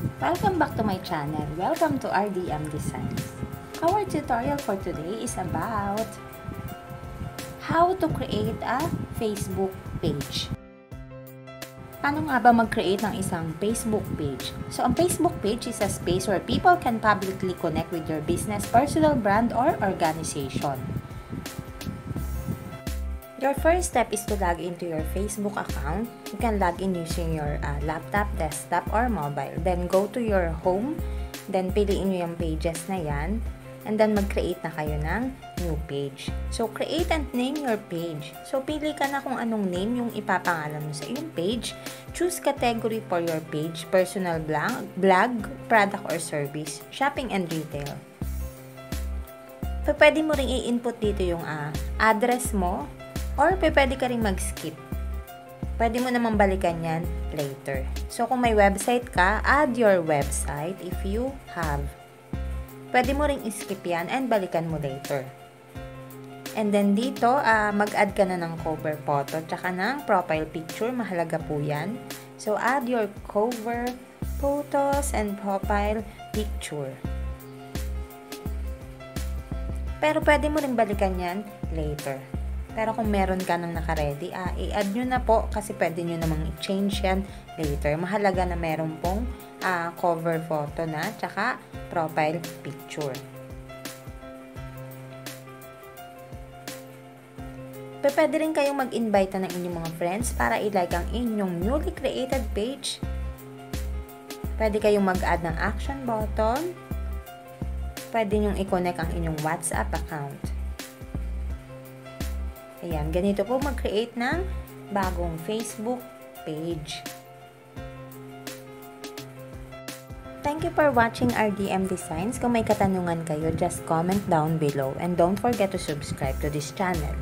Welcome back to my channel. Welcome to RDM Designs. Our tutorial for today is about how to create a Facebook page. Paano nga ba mag-create ng isang Facebook page? So, ang Facebook page is a space where people can publicly connect with your business, personal brand, or organization. Your first step is to log into your Facebook account. You can log in using your uh, laptop, desktop, or mobile. Then go to your home. Then piliin nyo yung pages na yan. And then mag-create na kayo ng new page. So create and name your page. So pili ka na kung anong name yung ipapangalan mo sa iyong page. Choose category for your page, personal blog, blog, product or service, shopping and retail. So, pwede mo ring i-input dito yung uh, address mo, Or pwede ka rin mag-skip. Pwede mo namang balikan yan later. So, kung may website ka, add your website if you have. Pwede mo ring skip yan and balikan mo later. And then dito, uh, mag-add ka na ng cover photo tsaka ng profile picture. Mahalaga po yan. So, add your cover photos and profile picture. Pero pwede mo ring balikan yan later. Pero kung meron ka nang nakaredy, ah, i-add nyo na po kasi pwede nyo namang i-change yan later. Mahalaga na meron pong ah, cover photo na, tsaka profile picture. Pwede rin kayong mag-invite ng inyong mga friends para i-like ang inyong newly created page. Pwede kayong mag-add ng action button. Pwede nyong i-connect ang inyong WhatsApp account. Ayan, ganito po mag-create ng bagong Facebook page. Thank you for watching RDM Designs. Kung may katanungan kayo, just comment down below and don't forget to subscribe to this channel.